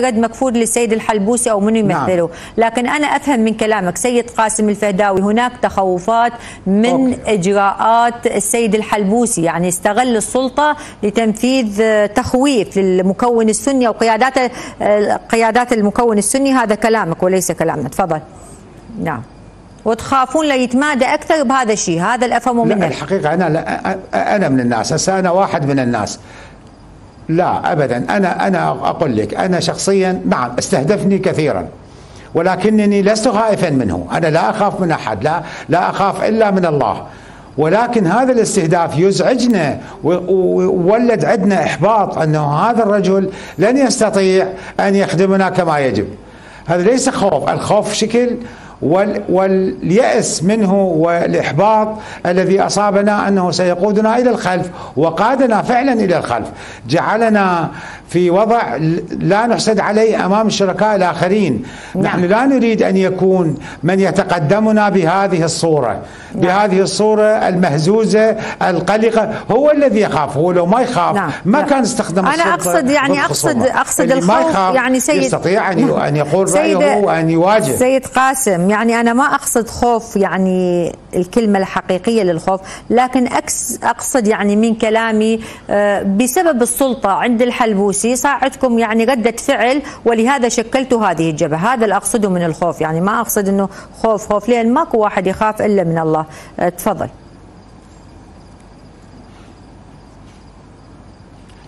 رد مكفول للسيد الحلبوسي أو من يمثله. نعم. لكن أنا أفهم من كلامك سيد قاسم الفهداوي هناك تخوفات من أوكي. إجراءات السيد الحلبوسي. يعني استغل السلطة لتنفيذ تخويف للمكون السني أو قيادات قيادات المكون السني. هذا كلامك وليس كلامنا. تفضل. نعم. وتخافون ليتمادى أكثر بهذا الشيء. هذا اللي افهمه منك لا الحقيقة أنا لا أنا من الناس هسه أنا واحد من الناس. لا ابدا. أنا أنا أقول لك أنا شخصيا نعم استهدفني كثيرا ولكنني لست خائفا منه. أنا لا أخاف من أحد لا لا أخاف إلا من الله. ولكن هذا الاستهداف يزعجنا وولد عندنا إحباط أنه هذا الرجل لن يستطيع أن يخدمنا كما يجب. هذا ليس خوف. الخوف شكل واليأس منه والإحباط الذي أصابنا أنه سيقودنا إلى الخلف وقادنا فعلا إلى الخلف جعلنا في وضع لا نحسد عليه أمام الشركاء الآخرين نعم. نحن لا نريد أن يكون من يتقدمنا بهذه الصورة نعم. بهذه الصورة المهزوزة القلقة هو الذي يخاف هو لو ما يخاف نعم. ما نعم. كان استخدم أنا أقصد يعني اقصد أقصد الخوف يعني سيد يستطيع نعم. أن يقول رأيه وأن يواجه سيد قاسم يعني أنا ما أقصد خوف يعني الكلمة الحقيقية للخوف لكن أقصد يعني من كلامي آه، بسبب السلطة عند الحلبوس الروسي صاعدكم يعني ردة فعل ولهذا شكلتوا هذه الجبهة. هذا اللي أقصده من الخوف يعني ما أقصد أنه خوف خوف لأن ماكو واحد يخاف إلا من الله. أه، تفضل.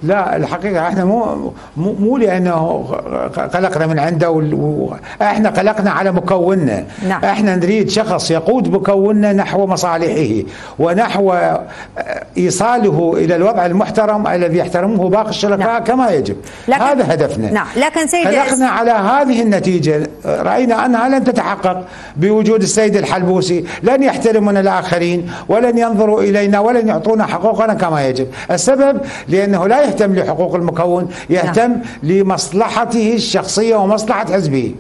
لا الحقيقة إحنا مو مو لأنه قلقنا من عنده و... إحنا قلقنا على مكوننا نعم. إحنا نريد شخص يقود مكوننا نحو مصالحه ونحو إيصاله إلى الوضع المحترم الذي يحترمه باقي الشركاء نعم. كما يجب. لكن هذا هدفنا. نعم. لكن سيد قلقنا على هذه النتيجة. رأينا انها لن تتحقق بوجود السيد الحلبوسي؟ لن يحترمنا الآخرين ولن ينظروا إلينا ولن يعطونا حقوقنا كما يجب. السبب لأنه لا يهتم لحقوق المكون يهتم نعم. لمصلحته الشخصية ومصلحة حزبه